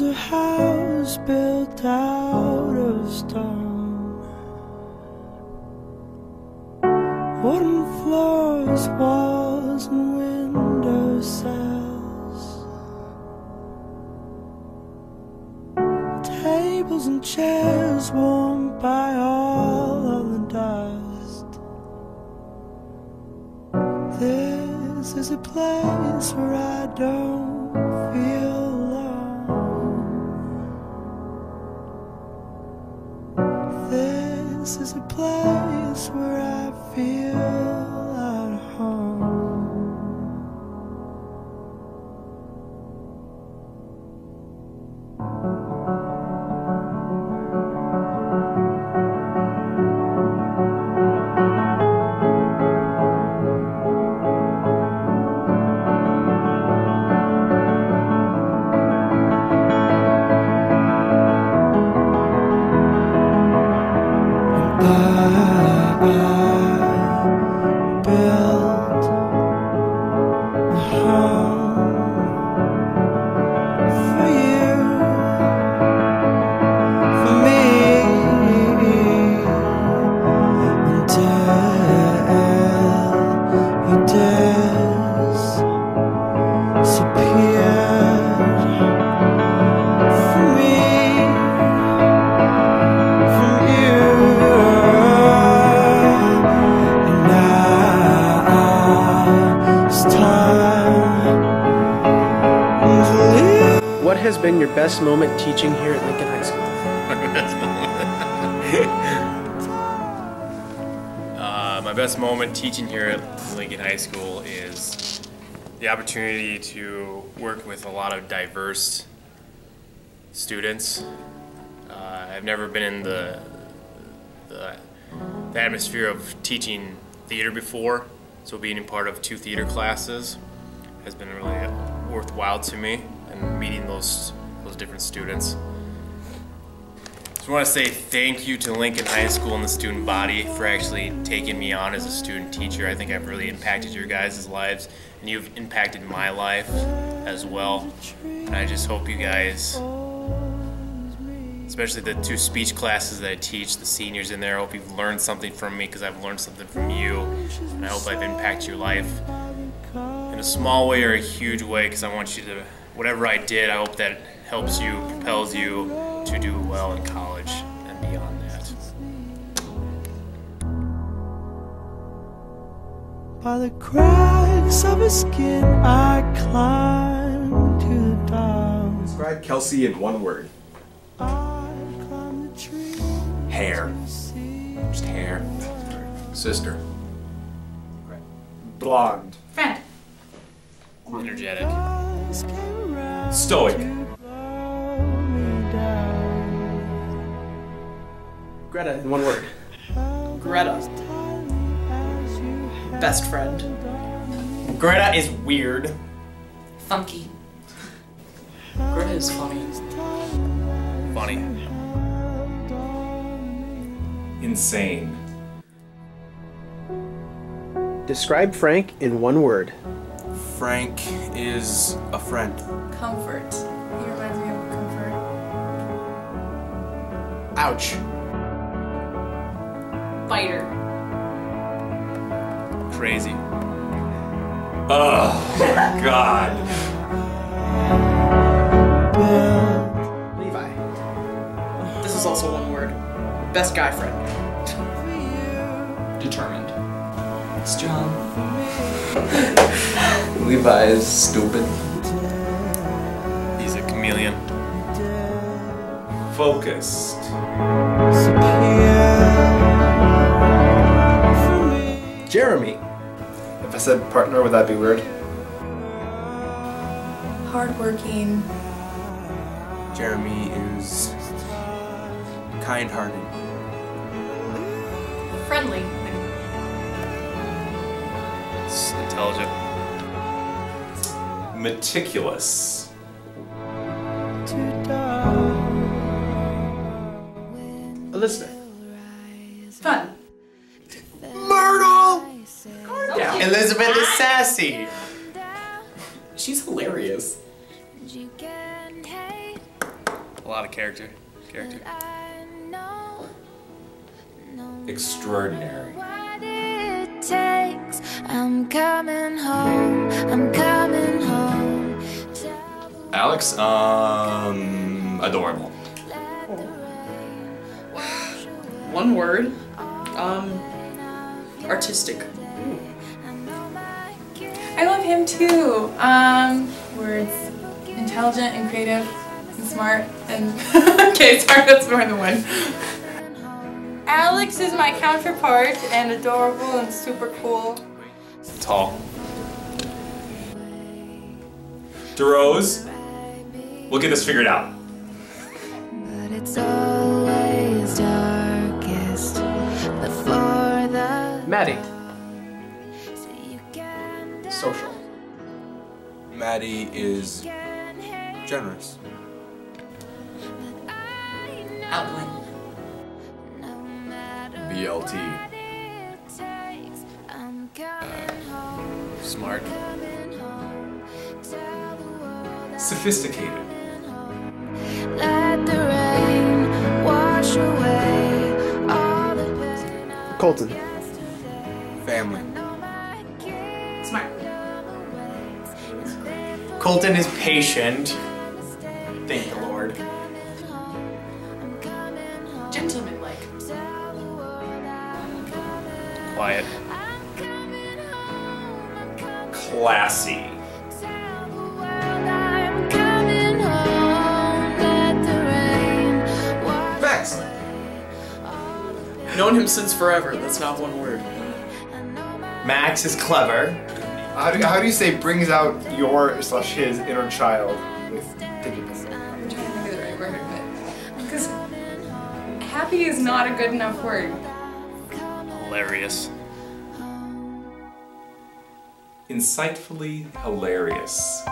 house built out of stone. Wooden floors, walls, and window sills. Tables and chairs warmed by all of the dust. This is a place where I don't This What has been your best moment teaching here at Lincoln High School? Uh, my best moment teaching here at Lincoln High School is the opportunity to work with a lot of diverse students. Uh, I've never been in the, the, the atmosphere of teaching theater before, so being part of two theater classes has been really worthwhile to me meeting those, those different students. Just want to say thank you to Lincoln High School and the student body for actually taking me on as a student teacher. I think I've really impacted your guys' lives, and you've impacted my life as well. And I just hope you guys, especially the two speech classes that I teach, the seniors in there, I hope you've learned something from me because I've learned something from you. And I hope I've impacted your life in a small way or a huge way because I want you to, whatever I did, I hope that helps you, propels you to do well in college and beyond that. By the cracks of his skin, I climb to the top. Describe Kelsey in one word. I climb the tree. Hair. Just hair. Sister. Blonde. Friend. Energetic. Eyes Stoic. to blow me down. Greta, in one word. Greta. As you held Best friend. Greta is weird. Funky. Greta is funny. Funny. Insane. Describe Frank in one word. Frank is a friend. Comfort. He reminds me of comfort. Ouch. Fighter. Crazy. Oh my god. Levi. This is also one word. Best guy friend. Determined. It's John. Levi is stupid. He's a chameleon. Focused. Jeremy. If I said partner, would that be weird? Hardworking. Jeremy is kind-hearted. Friendly. It's intelligent. Meticulous. Elizabeth. Fun. Myrtle! Yeah. Elizabeth is sassy. She's hilarious. A lot of character. Character. Extraordinary. What it takes. I'm coming home. I'm coming home. Tell the Alex, um, adorable. One word. Um, artistic. I love him too. Um, words. Intelligent and creative and smart and okay, sorry, that's more than one. Alex is my counterpart and adorable and super cool. Tall. DeRose, we'll get this figured out. But it's always darkest before the Maddie. so you can Social. Maddy is generous. Outgoing. BLT. what it takes. I'm coming home. Smart. Coming home. Tell the world I'm Sophisticated. Colten. Family. Know my kids Smart. Colten is patient. Thank the Lord. I'm coming home. Gentleman-like. Tell the world I'm coming. Quiet. I'm coming home. I'm coming. Classy. Known him since forever. That's not one word. Max is clever. How do, how do you say brings out your slash his inner child with digital? I'm trying to think of the right word, but because happy is not a good enough word. Hilarious. Insightfully hilarious.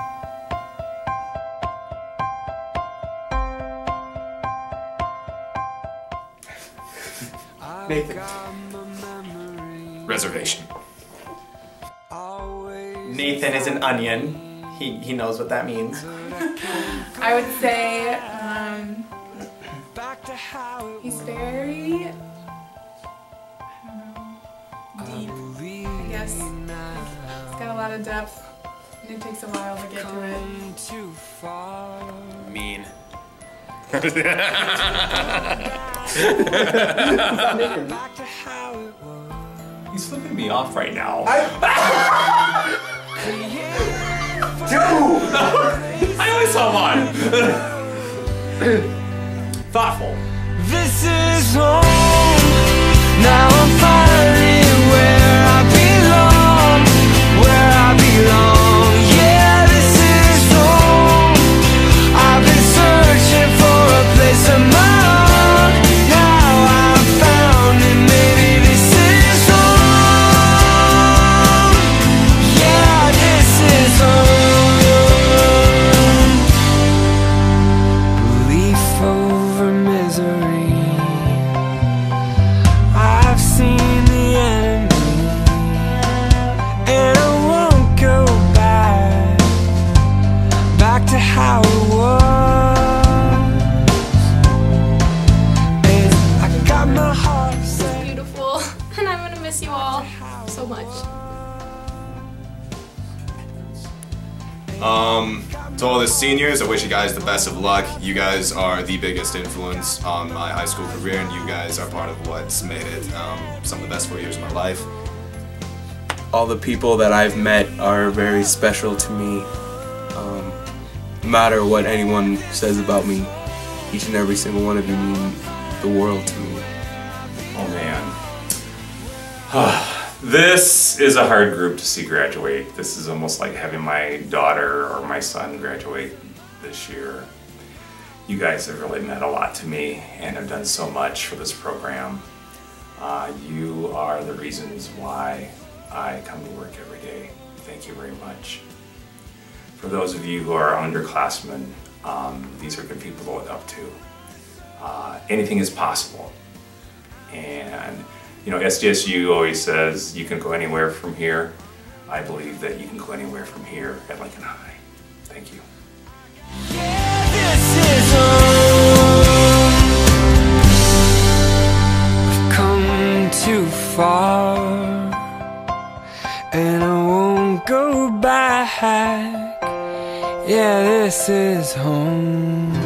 Nathan. Reservation. Nathan is an onion. He he knows what that means. I would say um, he's very I don't know, deep. I guess he's got a lot of depth, and it takes a while to get to it. Mean. He's flipping me off right now. I only saw one. Thoughtful. This is home. Now I'm finally the seniors, I wish you guys the best of luck. You guys are the biggest influence on my high school career, and you guys are part of what's made it um, some of the best four years of my life. all the people that I've met are very special to me. Um, no matter what anyone says about me, each and every single one of you mean the world to me. Oh man. this is a hard group to see graduate. This is almost like having my daughter or my son graduate this year. You guys have really meant a lot to me and have done so much for this program. Uh, you are the reasons why I come to work every day. Thank you very much. For those of you who are underclassmen, um, these are good people to look up to. Uh, anything is possible. And, you know, SDSU always says you can go anywhere from here. I believe that you can go anywhere from here at Lincoln High. Thank you. And I won't go back. Yeah, this is home.